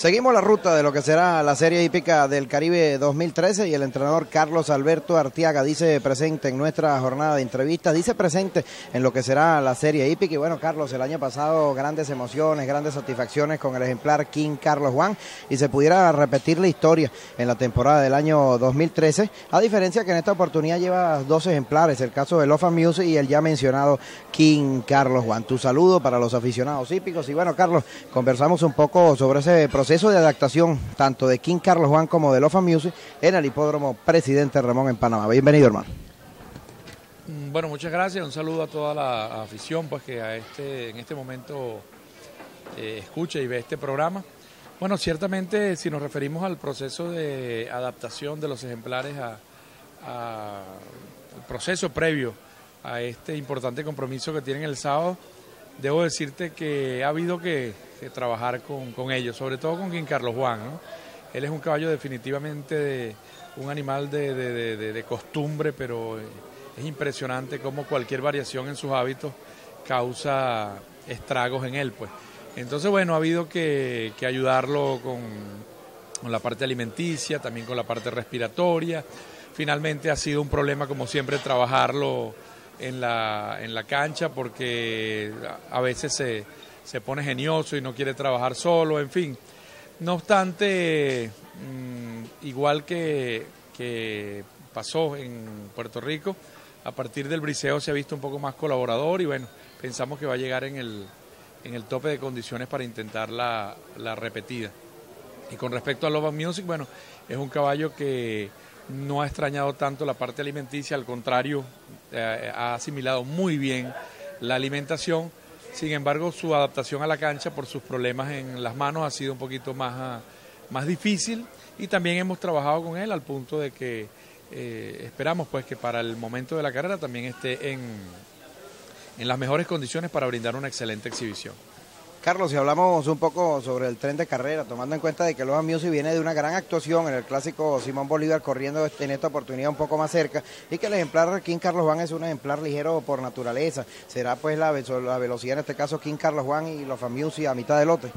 Seguimos la ruta de lo que será la Serie Hípica del Caribe 2013 y el entrenador Carlos Alberto Artiaga dice presente en nuestra jornada de entrevistas, dice presente en lo que será la Serie Hípica. Y bueno, Carlos, el año pasado grandes emociones, grandes satisfacciones con el ejemplar King Carlos Juan y se pudiera repetir la historia en la temporada del año 2013, a diferencia que en esta oportunidad lleva dos ejemplares, el caso de Lofa Music y el ya mencionado King Carlos Juan. Tu saludo para los aficionados hípicos y bueno, Carlos, conversamos un poco sobre ese proceso proceso de adaptación tanto de King Carlos Juan como de Lofa Music en el hipódromo Presidente Ramón en Panamá. Bienvenido, hermano. Mm, bueno, muchas gracias. Un saludo a toda la afición pues que a este, en este momento eh, escucha y ve este programa. Bueno, ciertamente si nos referimos al proceso de adaptación de los ejemplares a, al proceso previo a este importante compromiso que tienen el sábado, debo decirte que ha habido que trabajar con, ellos, sobre todo con King Carlos Juan. Él es un caballo definitivamente de, un animal de, costumbre, pero eh, es impresionante cómo cualquier variación en sus hábitos causa estragos en él. pues. Entonces, bueno, ha habido que, ayudarlo con la parte alimenticia, también con la parte respiratoria. Finalmente ha sido un problema, como siempre, trabajarlo en la, en la cancha porque a veces se se pone genioso y no quiere trabajar solo, en fin. No obstante, mm, igual que, que pasó en Puerto Rico, a partir del briseo se ha visto un poco más colaborador y bueno, pensamos que va a llegar en el, en el tope de condiciones para intentar la, la repetida. Y con respecto a Love Music, bueno, es un caballo que no ha extrañado tanto la parte alimenticia, al contrario, eh, ha asimilado muy bien la alimentación sin embargo, su adaptación a la cancha por sus problemas en las manos ha sido un poquito más, ah, más difícil y también hemos trabajado con él al punto de que eh, esperamos pues que para el momento de la carrera también esté en, en las mejores condiciones para brindar una excelente exhibición. Carlos, si hablamos un poco sobre el tren de carrera, tomando en cuenta de que Loja Music viene de una gran actuación en el clásico Simón Bolívar, corriendo en esta oportunidad un poco más cerca, y que el ejemplar King Carlos Juan es un ejemplar ligero por naturaleza. ¿Será pues la, la velocidad en este caso King Carlos Juan y Loja Music a mitad de lote?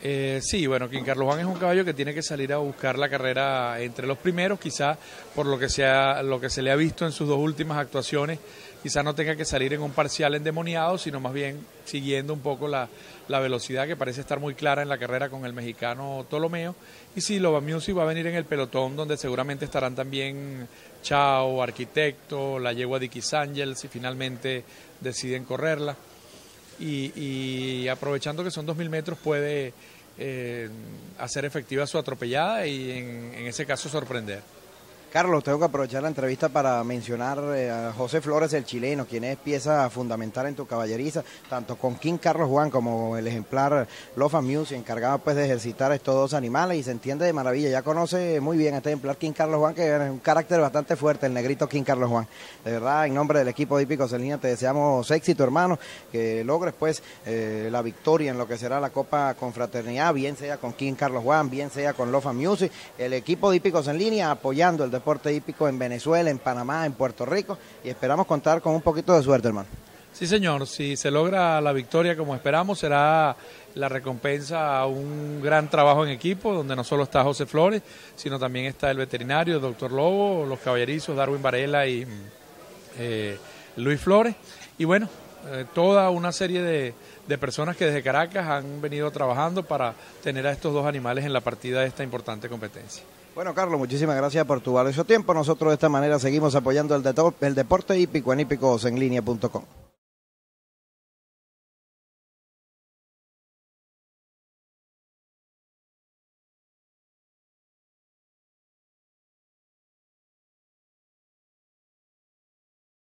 Eh, sí, bueno, King Carlos Juan es un caballo que tiene que salir a buscar la carrera entre los primeros, quizá por lo que, sea, lo que se le ha visto en sus dos últimas actuaciones, quizá no tenga que salir en un parcial endemoniado, sino más bien siguiendo un poco la, velocidad que parece estar muy clara en la carrera con el mexicano Tolomeo. Y sí, Loba Music va a venir en el pelotón, donde seguramente estarán también Chao, Arquitecto, la yegua de X Angels, si finalmente deciden correrla y, aprovechando que son 2.000 metros puede eh, hacer efectiva su atropellada y en ese caso sorprender. Carlos, tengo que aprovechar la entrevista para mencionar eh, a José Flores, el chileno, quien es pieza fundamental en tu caballeriza, tanto con King Carlos Juan como el ejemplar Lofa Music, encargado pues de ejercitar estos dos animales y se entiende de maravilla. Ya conoce muy bien este ejemplar King Carlos Juan, que es un carácter bastante fuerte, el negrito King Carlos Juan. De verdad, en nombre del equipo de Hípicos en línea, te deseamos éxito, hermano, que logres pues eh, la victoria en lo que será la Copa Confraternidad, bien sea con King Carlos Juan, bien sea con Lofa Music, el equipo de en línea apoyando el deporte hípico en Venezuela, en Panamá, en Puerto Rico y esperamos contar con un poquito de suerte, hermano. Sí, señor, si se logra la victoria como esperamos, será la recompensa a un gran trabajo en equipo, donde no solo está José Flores, sino también está el veterinario, el doctor Lobo, los caballerizos, Darwin Varela y eh, Luis Flores. Y bueno, eh, toda una serie de, de personas que desde Caracas han venido trabajando para tener a estos dos animales en la partida de esta importante competencia. Bueno, Carlos, muchísimas gracias por tu valioso tiempo. Nosotros de esta manera seguimos apoyando el, el deporte hípico en hípicosenlinea.com.